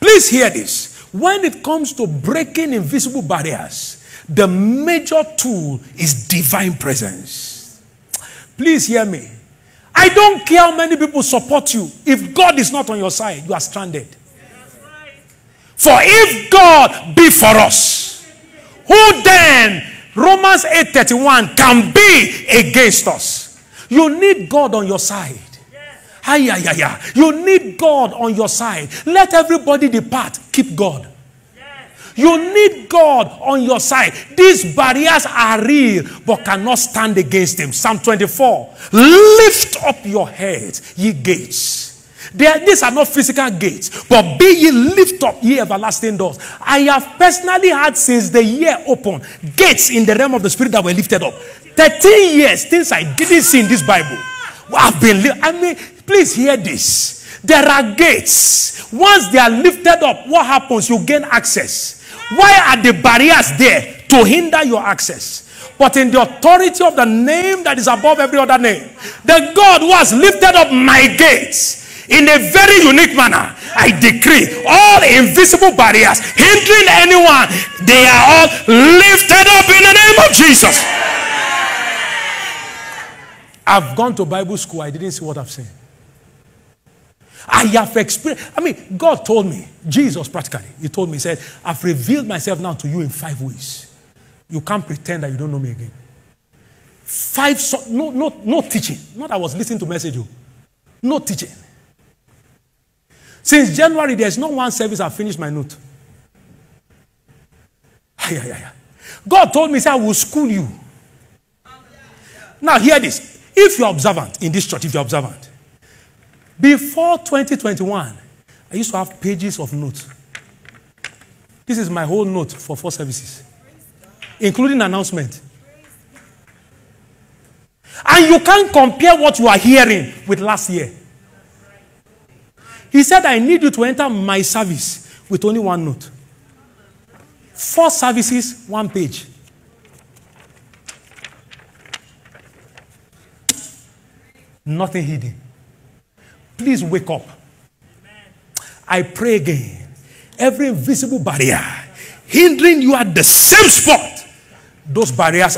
Please hear this. When it comes to breaking invisible barriers, the major tool is divine presence. Please hear me. I don't care how many people support you. If God is not on your side, you are stranded. For if God be for us, who then, Romans 8:31, can be against us? You need God on your side. Hi, hi, hi, You need God on your side. Let everybody depart. Keep God. You need God on your side. These barriers are real but cannot stand against Him. Psalm 24 Lift up your heads, ye gates. Are, these are not physical gates, but be ye lift up, ye everlasting doors. I have personally had since the year opened gates in the realm of the spirit that were lifted up. 13 years, things I didn't see in this Bible. I've been, I mean, please hear this. There are gates. Once they are lifted up, what happens? You gain access. Why are the barriers there? To hinder your access. But in the authority of the name that is above every other name, the God who has lifted up my gates in a very unique manner, I decree all invisible barriers hindering anyone, they are all lifted up in the name of Jesus. I've gone to Bible school, I didn't see what I've seen. I have experienced, I mean, God told me, Jesus practically, He told me, He said, I've revealed myself now to you in five ways. You can't pretend that you don't know me again. Five, so, no, no, no teaching. Not I was listening to message you. No teaching. Since January, there's no one service I've finished my note. Yeah, yeah, yeah. God told me, say, I will school you. Now, hear this. If you're observant in this church, if you're observant, before 2021, I used to have pages of notes. This is my whole note for four services, including announcement. And you can't compare what you are hearing with last year. He said, I need you to enter my service with only one note. Four services, one page. Nothing hidden. Please wake up. I pray again. Every invisible barrier hindering you at the same spot, those barriers